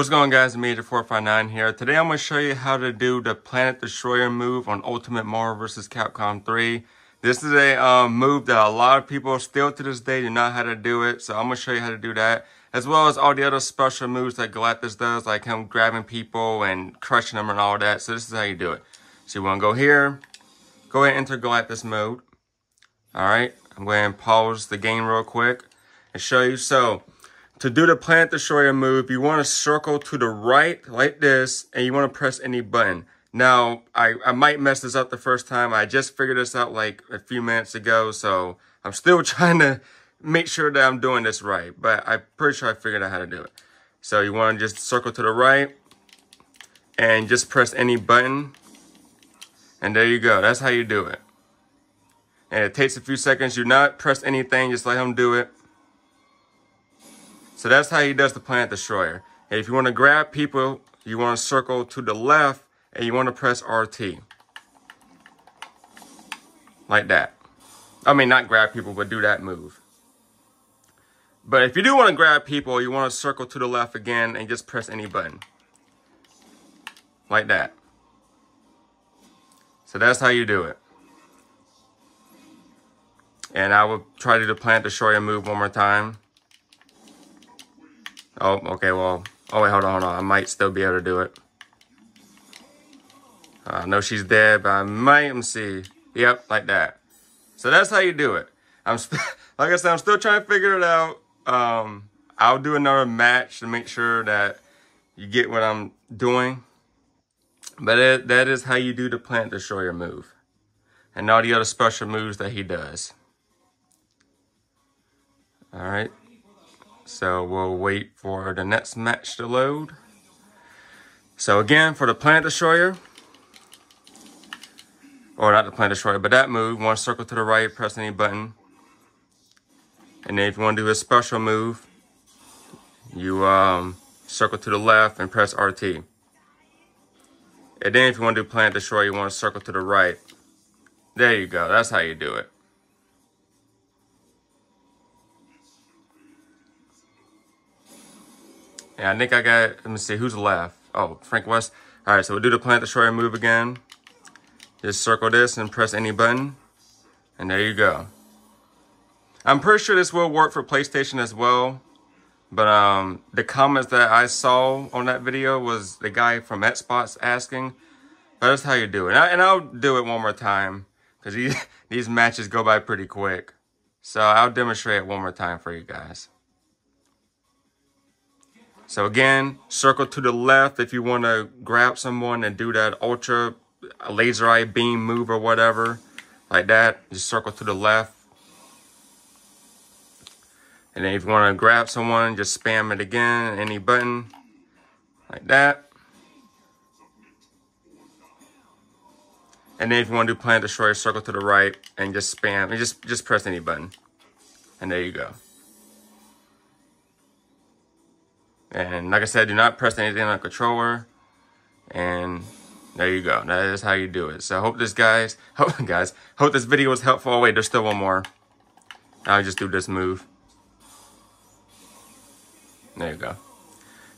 What's going on guys, Major459 here. Today I'm going to show you how to do the Planet Destroyer move on Ultimate Marvel vs. Capcom 3. This is a um, move that a lot of people still to this day do not how to do it. So I'm going to show you how to do that. As well as all the other special moves that Galactus does, like him grabbing people and crushing them and all that. So this is how you do it. So you want to go here, go ahead and enter Galactus mode. Alright, I'm going to pause the game real quick and show you. So to do the Planet Destroyer move, you want to circle to the right like this, and you want to press any button. Now, I, I might mess this up the first time. I just figured this out like a few minutes ago, so I'm still trying to make sure that I'm doing this right. But I'm pretty sure I figured out how to do it. So you want to just circle to the right, and just press any button. And there you go. That's how you do it. And it takes a few seconds. You not press anything, just let him do it. So that's how he does the Planet Destroyer. And if you want to grab people, you want to circle to the left and you want to press RT. Like that. I mean, not grab people, but do that move. But if you do want to grab people, you want to circle to the left again and just press any button. Like that. So that's how you do it. And I will try to do the Planet Destroyer move one more time. Oh, okay, well, oh wait, hold on, hold on. I might still be able to do it. I know she's dead, but I might, see. Yep, like that. So that's how you do it. I'm, like I said, I'm still trying to figure it out. Um, I'll do another match to make sure that you get what I'm doing. But it, that is how you do the Planet Destroyer move. And all the other special moves that he does. Alright. So we'll wait for the next match to load. So again, for the Planet Destroyer, or not the Planet Destroyer, but that move, you want to circle to the right, press any button. And then if you want to do a special move, you um, circle to the left and press RT. And then if you want to do Planet Destroyer, you want to circle to the right. There you go. That's how you do it. Yeah, I think I got, let me see, who's left? Oh, Frank West. All right, so we'll do the Planet Destroyer move again. Just circle this and press any button. And there you go. I'm pretty sure this will work for PlayStation as well. But um, the comments that I saw on that video was the guy from Xbox asking. That's how you do it. And, I, will do it one more time. Because these, these matches go by pretty quick. So I'll demonstrate it one more time for you guys. So again, circle to the left if you want to grab someone and do that ultra laser eye beam move or whatever. Like that, just circle to the left. And then if you want to grab someone, just spam it again, any button, like that. And then if you want to do Planet Destroyer, circle to the right and just spam, and just, just press any button. And there you go. And like I said, do not press anything on the controller. And there you go. That is how you do it. So I hope this guys, hope guys, hope this video was helpful. Oh wait, there's still one more. I'll just do this move. There you go.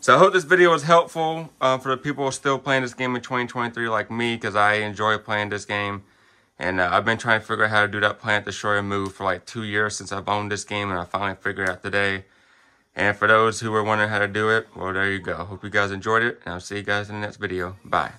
So I hope this video was helpful uh, for the people still playing this game in 2023 like me because I enjoy playing this game. And uh, I've been trying to figure out how to do that Planet Destroyer move for like two years since I've owned this game and I finally figured out today. And for those who were wondering how to do it, well, there you go. Hope you guys enjoyed it, and I'll see you guys in the next video. Bye.